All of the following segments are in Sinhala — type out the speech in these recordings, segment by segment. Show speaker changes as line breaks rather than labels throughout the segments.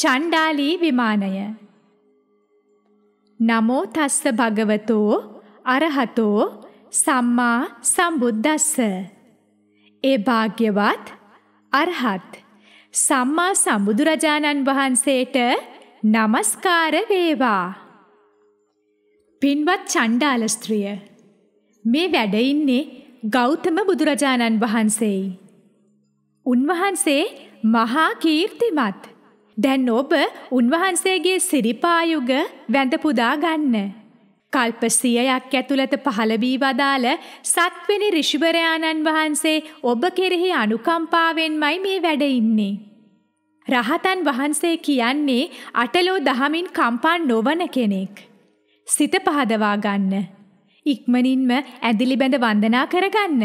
චණ්ඩාලී විමානය. නමෝ තස්ස භගවතෝ අරහතෝ සම්මා සම්බුද්දස්ස. ඒ භාග්‍යවත් අරහත් සම්මා සම්බුදුරජාණන් වහන්සේට নমස්කාර වේවා. පින්වත් චණ්ඩාල ස්ත්‍රිය මේ වැඩ ඉන්නේ ගෞතම බුදුරජාණන් වහන්සේයි. උන්වහන්සේ මහා කීර්තිමත්. දැන් ඔබ උන්වහන්සේගේ සිරිපායුග වැඳ පුදා ගන්න. කල්ප සියයක් ඇතුළත පහළ වී වදාළ සත්වෙනි ඍෂිවරයාණන් වහන්සේ ඔබ කෙරෙහි අනුකම්පාවෙන්මයි මේ වැඩ ඉන්නේ. රහතන් වහන්සේ කියන්නේ අටලෝ දහමින් කම්පා නොවන කෙනෙක්. සිත පහදවා ගන්න. ඉක්මනින්ම ඇදිලි බැඳ වන්දනා කරගන්න.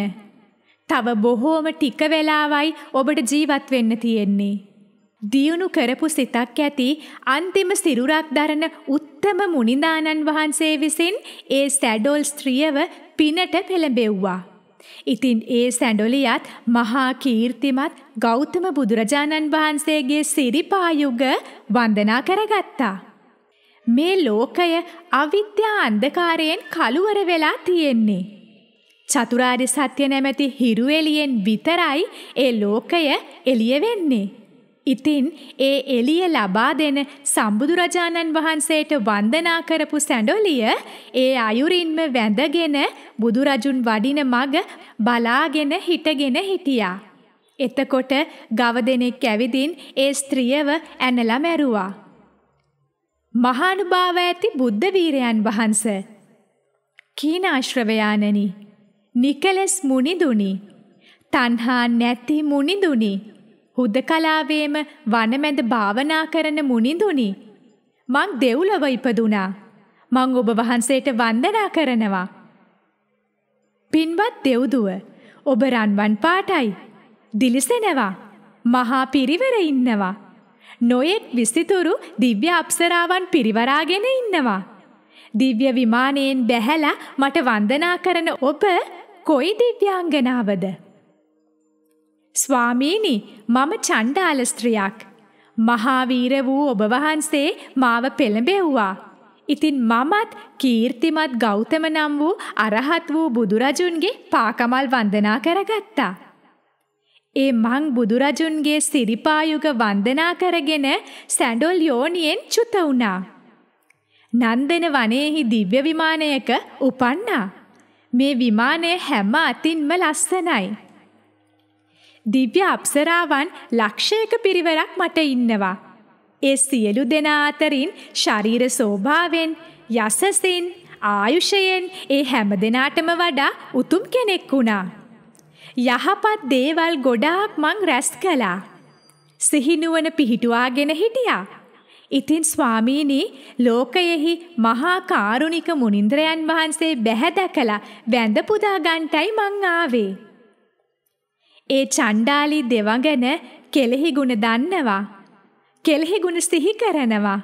තව බොහෝම ටික වෙලාවයි ඔබට ජීවත් වෙන්න තියෙන්නේ. දියුණු කරපු සිතක් ඇති අන්තිම සිරුරක් දරන උත්තම මුනිදානන් වහන්සේ විසින් ඒ සැඩොල් ස්ත්‍රියව පිනට පෙළඹෙව්වා. ඉතින් ඒ සැඩොලියත් මහා කීර්තිමත් ගෞතම බුදුරජාණන් වහන්සේගේ සිරිපායුග වන්දනා කරගත්තා. මේ ලෝකය අවිද්‍යා අන්ධකාරයෙන් කළුවර වෙලා තියෙන්නේ. චතුරාර්ය සත්‍ය නැමැති හිරු එළියෙන් විතරයි ඒ ලෝකය එළිය වෙන්නේ. ඉතින් ඒ එළිය ලබා දෙන සම්බුදුරජාණන් වහන්සේට වන්දනා කරපු සැඬොලිය ඒ අයුරින්ම වැඳගෙන බුදුරජුන් වඩින මග බලාගෙන හිටගෙන හිටියා. එතකොට ගව දෙනෙක් ඇවිදින් ඒ ස්ත්‍රියව ඇනලා මැරුවා. මහානුභාව ඇති බුද්ධ වීරයන් වහන්සේ කීනාශ්‍රවයානනි නිකලස් මුනිදුනි තණ්හා නැති මුනිදුනි හුදකලාවේම වනමැද භාවනා කරන මුනිදුනි මං දෙව්ලොව ඉපදුනා මං ඔබ වහන්සේට වන්දනා කරනවා. පින්වත් දෙව්දුව ඔබ රන්වන් පාටයි. දිලිසෙනවා. මහා පිරිවර ඉන්නවා. නොයෙක් විසිතුරු දිව්‍ය අප්සරාවන් පිරිවරාගෙන ඉන්නවා. දිව්‍ය විමානයෙන් බැහැලා මට වන්දනා කරන ඔබ කොයි දිව්‍යාංගනාවද? ස්වාමීනි මම චණ්ඩාල ස්ත්‍රියක්. මහා වීර වූ ඔබ වහන්සේ මාව පෙළඹෙව්වා. ඉතින් මමත් කීර්තිමත් ගෞතම නම් වූ අරහත් වූ බුදුරජුන්ගේ පාකමල් වන්දනා කරගත්තා. ඒ මං බුදුරජුන්ගේ සිරිපායුග වන්දනා කරගෙන සැඬොල් යෝනියෙන් චුත වුණා. නන්දන වනයේහි දිව්‍ය විමානයක උපන්නා. මේ විමානය හැම අතින්ම ලස්සනයි. දිව්‍ය අප්සරාවන් ලක්ෂයක පිරිවරක් මට ඉන්නවා. ඒ සියලු දෙනා අතරින් ශරීර සෝභාවෙන් යසසින් ආයුෂයෙන් ඒ හැම දෙනාටම වඩා උතුම් කෙනෙක් වුණා. යහපත් දේවල් ගොඩාක් මං රැස් කළා. සිහිනුවන පිහිටුවාගෙන හිටියා. ඉතින් ස්වාමීනි ලෝකයෙහි මහා කාරුණික මුනිంద్రයන් වහන්සේ බැහැ දැකලා වැඳ පුදා ගන්ටයි මං ආවේ. ඒ චණ්ඩාලි දෙවඟන කෙලෙහි ගුණ දන්නවා. කෙලෙහි ගුණ සිහි කරනවා.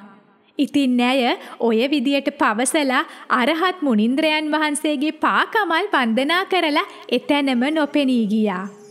ඉතින් ඇය ඔය විදියට පවසලා අරහත් මුනිంద్రයන් වහන්සේගේ පාකමල් වන්දනා කරලා එතැනම නොපෙනී ගියා.